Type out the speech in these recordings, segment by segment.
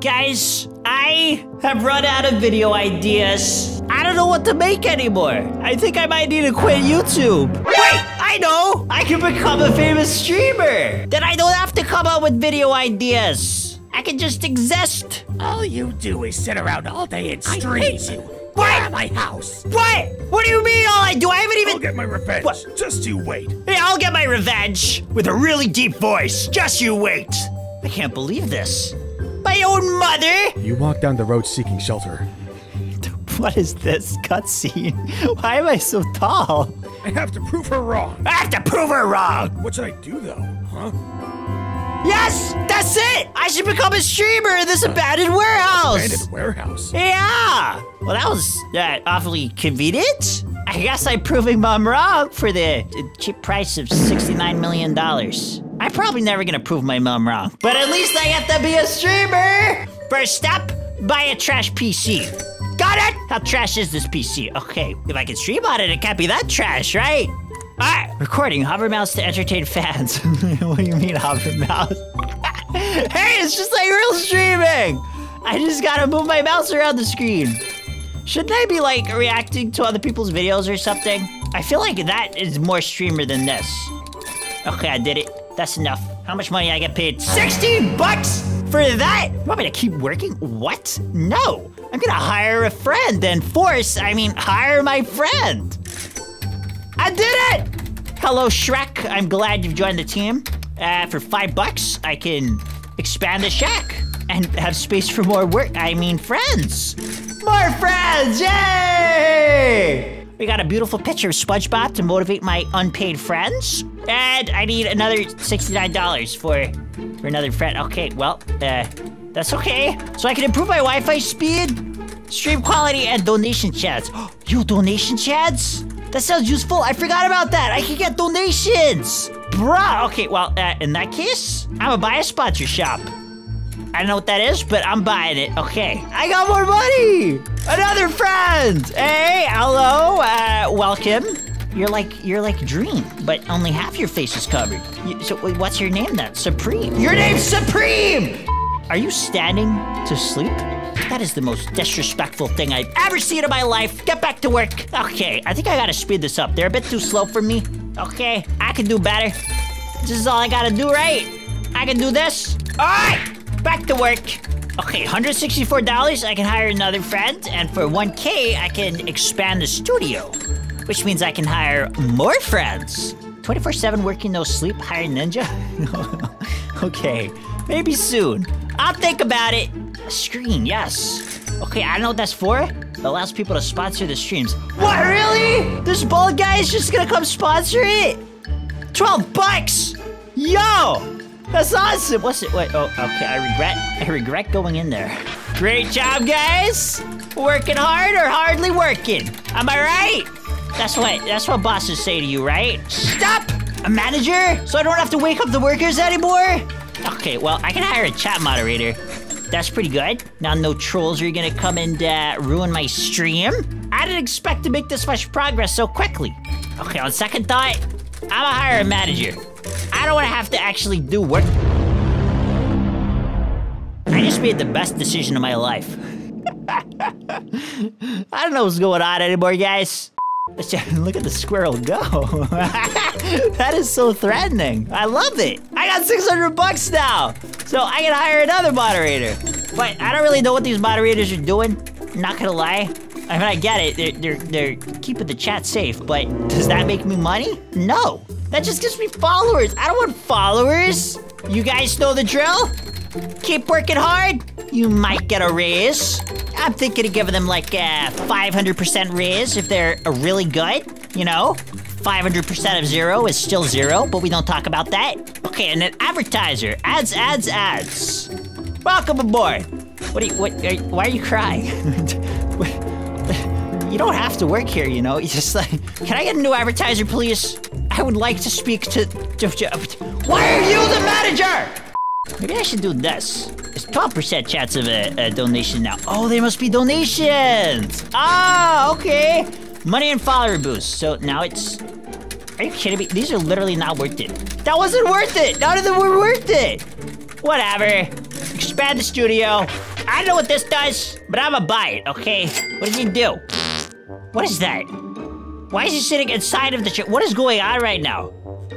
Guys, I have run out of video ideas. I don't know what to make anymore. I think I might need to quit YouTube. Wait, I know! I can become a famous streamer. Then I don't have to come up with video ideas. I can just exist. All you do is sit around all day and stream. I hate you. What? Out of my house. What? What do you mean all I do? I haven't even... I'll get my revenge. What? Just you wait. Hey, I'll get my revenge with a really deep voice. Just you wait. I can't believe this. My own mother? You walk down the road seeking shelter. What is this cutscene? Why am I so tall? I have to prove her wrong. I have to prove her wrong. What should I do though? Huh? Yes, that's it. I should become a streamer in this abandoned warehouse. Abandoned warehouse. Yeah. Well, that was uh, awfully convenient. I guess I'm proving mom wrong for the uh, cheap price of $69 million. I'm probably never gonna prove my mom wrong, but at least I get to be a streamer. First step, buy a trash PC. Got it? How trash is this PC? Okay, if I can stream on it, it can't be that trash, right? Alright, recording hover mouse to entertain fans. what do you mean hover mouse? hey, it's just like real streaming! I just gotta move my mouse around the screen. Shouldn't I be like reacting to other people's videos or something? I feel like that is more streamer than this. Okay, I did it. That's enough. How much money I get paid? 16 bucks for that? You want me to keep working? What? No. I'm gonna hire a friend and force, I mean, hire my friend. I did it! Hello, Shrek. I'm glad you've joined the team. Uh, for five bucks, I can expand the shack and have space for more work. I mean, friends. More friends! Yay! We got a beautiful picture of SpongeBob to motivate my unpaid friends. And I need another $69 for, for another friend. Okay, well, uh, that's okay. So I can improve my Wi-Fi speed, stream quality, and donation chats. Yo, donation chats? That sounds useful. I forgot about that. I can get donations. Bruh. Okay, well, uh, in that case, I'm gonna buy a sponsor shop. I don't know what that is, but I'm buying it. Okay. I got more money! Friend! Hey, hello, uh, welcome. You're like, you're like Dream, but only half your face is covered. You, so wait, what's your name then? Supreme. Your name's Supreme! Are you standing to sleep? That is the most disrespectful thing I've ever seen in my life. Get back to work. Okay, I think I gotta speed this up. They're a bit too slow for me. Okay, I can do better. This is all I gotta do, right? I can do this. All right, back to work. Okay, $164, I can hire another friend, and for 1K, I can expand the studio, which means I can hire more friends. 24-7 working no sleep, hire ninja? okay, maybe soon. I'll think about it. A screen, yes. Okay, I don't know what that's for. It allows people to sponsor the streams. What, really? This bald guy is just gonna come sponsor it? 12 bucks! Yo! That's awesome! What's it? Wait, oh, okay, I regret, I regret going in there. Great job, guys! Working hard or hardly working? Am I right? That's what, that's what bosses say to you, right? Stop! A manager? So I don't have to wake up the workers anymore? Okay, well, I can hire a chat moderator. That's pretty good. Now no trolls are gonna come and uh, ruin my stream. I didn't expect to make this much progress so quickly. Okay, on second thought, I'm gonna hire a manager. I don't wanna have to actually do work. I just made the best decision of my life. I don't know what's going on anymore, guys. Look at the squirrel go. that is so threatening. I love it. I got 600 bucks now. So I can hire another moderator. But I don't really know what these moderators are doing. Not gonna lie. I mean, I get it. They're, they're, they're keeping the chat safe, but does that make me money? No. That just gives me followers. I don't want followers. You guys know the drill? Keep working hard. You might get a raise. I'm thinking of giving them like a 500% raise if they're uh, really good. You know, 500% of zero is still zero, but we don't talk about that. Okay, and an advertiser. Ads, ads, ads. Welcome aboard. What are you, what, are, why are you crying? you don't have to work here, you know. You just like, can I get a new advertiser, please? I would like to speak to. why are you the manager? Maybe I should do this. It's 12% chance of a, a donation now. Oh, there must be donations. Ah, okay. Money and follower boost. So now it's. Are you kidding me? These are literally not worth it. That wasn't worth it. None of them were worth it. Whatever. Expand the studio. I don't know what this does, but I'm gonna buy it, okay? What does he do? What is that? Why is he sitting inside of the chair? What is going on right now?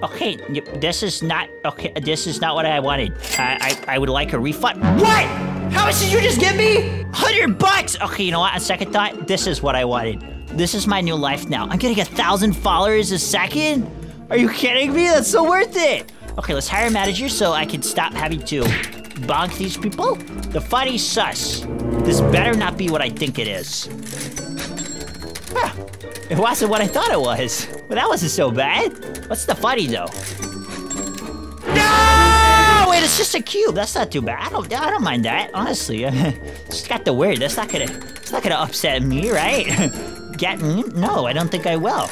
Okay, this is not, okay, this is not what I wanted. I, I, I would like a refund. What? How much did you just give me? 100 bucks! Okay, you know what? On second thought, this is what I wanted. This is my new life now. I'm getting a thousand followers a second? Are you kidding me? That's so worth it. Okay, let's hire a manager so I can stop having to bonk these people. The funny sus. This better not be what I think it is. Huh. It wasn't what I thought it was. But that wasn't so bad. What's the funny though? No! Wait, it's just a cube. That's not too bad. I don't. I don't mind that. Honestly, just got the word. That's not gonna. It's not gonna upset me, right? Get me? No, I don't think I will.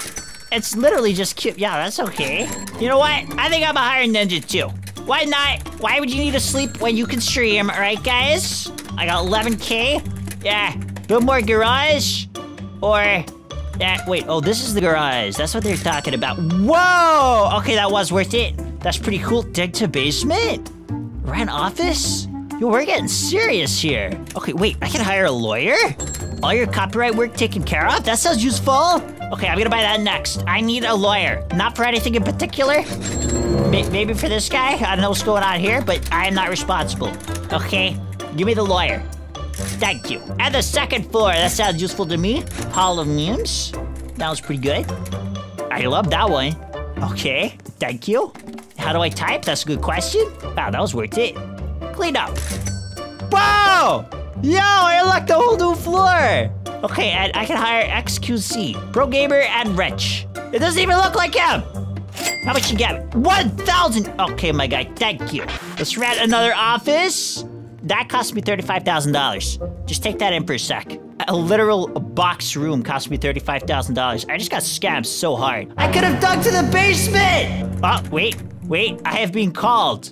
It's literally just cute. Yeah, that's okay. You know what? I think I'm a hire ninja too. Why not? Why would you need to sleep when you can stream, alright guys? I got 11k. Yeah. Build more garage. Or wait, oh, this is the garage. That's what they're talking about. Whoa! Okay, that was worth it. That's pretty cool. Dig to basement? Rent office? Yo, we're getting serious here. Okay, wait, I can hire a lawyer? All your copyright work taken care of? That sounds useful. Okay, I'm gonna buy that next. I need a lawyer. Not for anything in particular. May- maybe for this guy. I don't know what's going on here, but I am not responsible. Okay, give me the lawyer. Thank you. And the second floor. That sounds useful to me. Hall of Memes. That was pretty good. I love that one. Okay, thank you. How do I type? That's a good question. Wow, that was worth it. Clean up. Wow! Yo, I unlocked the whole new floor. Okay, and I can hire XQC, Pro Gamer, and Rich. It doesn't even look like him. How much you get? 1,000! Okay, my guy, thank you. Let's rent another office. That cost me $35,000. Just take that in for a sec. A literal box room cost me $35,000. I just got scammed so hard. I could have dug to the basement! Oh, wait, wait, I have been called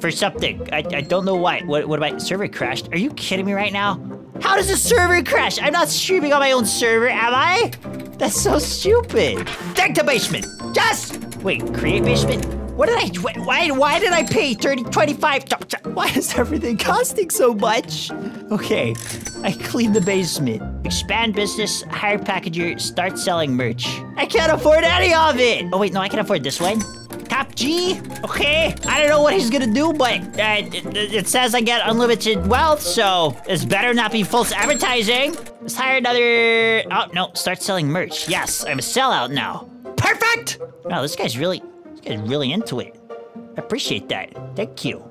for something. I, I don't know why. What, what about server crashed? Are you kidding me right now? How does a server crash? I'm not streaming on my own server, am I? That's so stupid. Dig to basement. Just wait. Create basement. What did I? Why? Why did I pay 30, 25? Why is everything costing so much? Okay, I clean the basement. Expand business. Hire packager. Start selling merch. I can't afford any of it. Oh wait, no, I can afford this one. Top G? Okay. I don't know what he's gonna do, but uh, it, it says I get unlimited wealth, so it's better not be false advertising. Let's hire another. Oh, no. Start selling merch. Yes, I'm a sellout now. Perfect! Wow, this guy's really. Guy's really into it. I appreciate that. Thank you.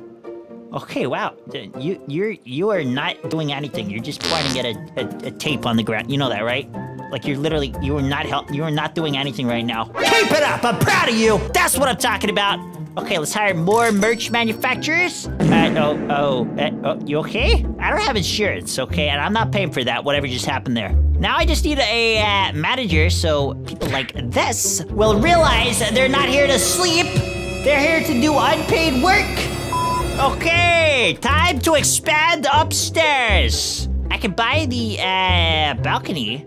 Okay, wow. D- You you're you are not doing anything. You're just pointing at a, a, a tape on the ground. You know that, right? Like you're literally you are not help you are not doing anything right now. Keep it up. I'm proud of you. That's what I'm talking about. Okay, let's hire more merch manufacturers. Uh, oh, oh, uh, oh, you okay? I don't have insurance, okay, and I'm not paying for that. Whatever just happened there. Now I just need a uh, manager, so people like this will realize they're not here to sleep. They're here to do unpaid work. Okay, time to expand upstairs. I can buy the uh, balcony,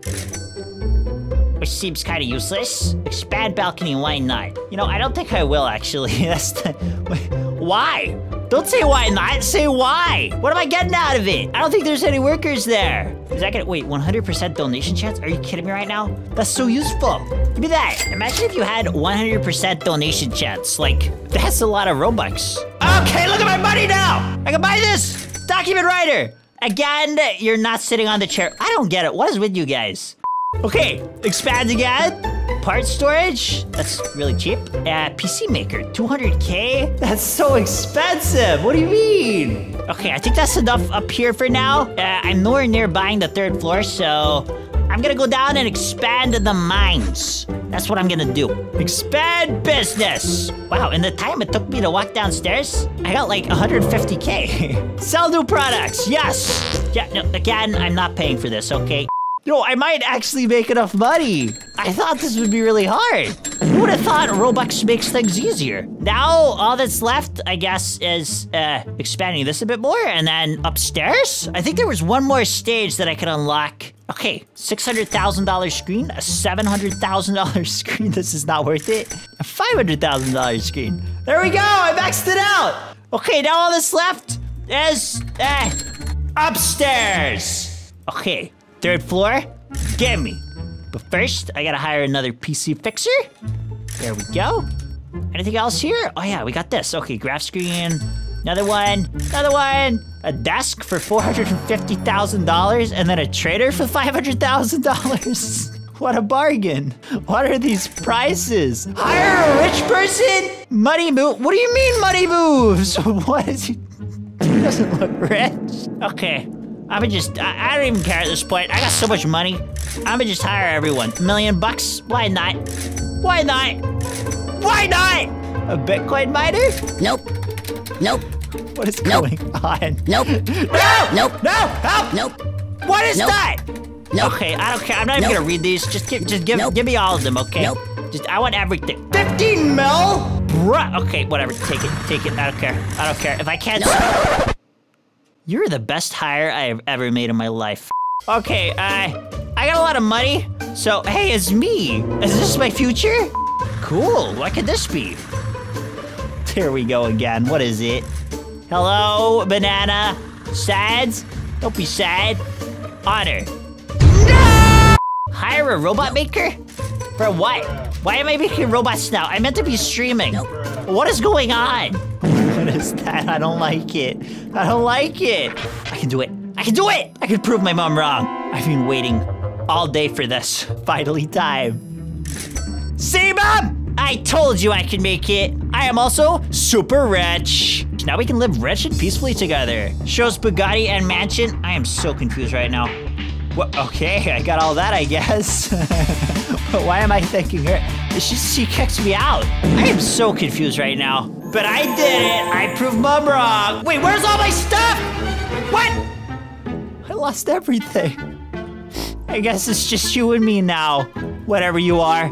which seems kind of useless. Expand balcony, why not? You know, I don't think I will actually. That's the, why? Don't say why not. Say why. What am I getting out of it? I don't think there's any workers there. Is that gonna wait? 100% donation chance? Are you kidding me right now? That's so useful. Give me that. Imagine if you had 100% donation chance. Like that's a lot of robux. Okay, look at my money now. I can buy this document writer. Again, you're not sitting on the chair. I don't get it. What is with you guys? Okay, expand again. Part storage, that's really cheap. Uh, PC Maker, 200k? That's so expensive. What do you mean? Okay, I think that's enough up here for now. Uh, I'm nowhere near buying the third floor, so I'm gonna go down and expand the mines. That's what I'm gonna do. Expand business. Wow, in the time it took me to walk downstairs, I got like 150k. Sell new products, yes. Yeah, no, again, I'm not paying for this, okay? No, I might actually make enough money. I thought this would be really hard. Who would have thought Robux makes things easier? Now, all that's left, I guess, is uh, expanding this a bit more, and then upstairs? I think there was one more stage that I could unlock. Okay, $600,000 screen, a $700,000 screen. This is not worth it. A $500,000 screen. There we go, I maxed it out. Okay, now all that's left is uh, upstairs. Okay, third floor. Get me. But first, I gotta hire another PC fixer. There we go. Anything else here? Oh yeah, we got this. Okay, graph screen. Another one. Another one. A desk for four hundred and then a trader for five hundred thousand dollars. What a bargain. What are these prices? Hire a rich person? Money move. What do you mean money moves? What is he? He doesn't look rich. Okay. I'm gonna just, I, I don't even care at this point. I got so much money. I'm gonna just hire everyone. A million bucks? Why not? Why not? Why not? A Bitcoin miner? Nope. Nope. What is Nope. going on? Nope. No! Nope. No! Help! Nope. What is Nope. that? Nope. Okay, I don't care. I'm not even Nope. gonna read these. Just give, just give, Nope. give me all of them, okay? Nope. Just, I want everything. 15 mil? Bruh. Okay, whatever. Take it. Take it. I don't care. I don't care. If I can't. You're the best hire I have ever made in my life. Okay, uh, I got a lot of money. So, hey, it's me. Is this my future? Cool. What could this be? There we go again. What is it? Hello, banana. Sads? Don't be sad. Honor. No! Hire a robot maker? For what? Why am I making robots now? I meant to be streaming. What is going on? That? I don't like it. I don't like it. I can do it. I can do it! I can prove my mom wrong. I've been waiting all day for this. Finally time. See, Mom? I told you I could make it. I am also super rich. Now we can live rich and peacefully together. Shows Bugatti and mansion. I am so confused right now. What? Okay, I got all that, I guess. but why am I thanking her? She, she kicked me out. I am so confused right now. But I did it. I proved mom wrong. Wait, where's all my stuff? What? I lost everything. I guess it's just you and me now. Whatever you are.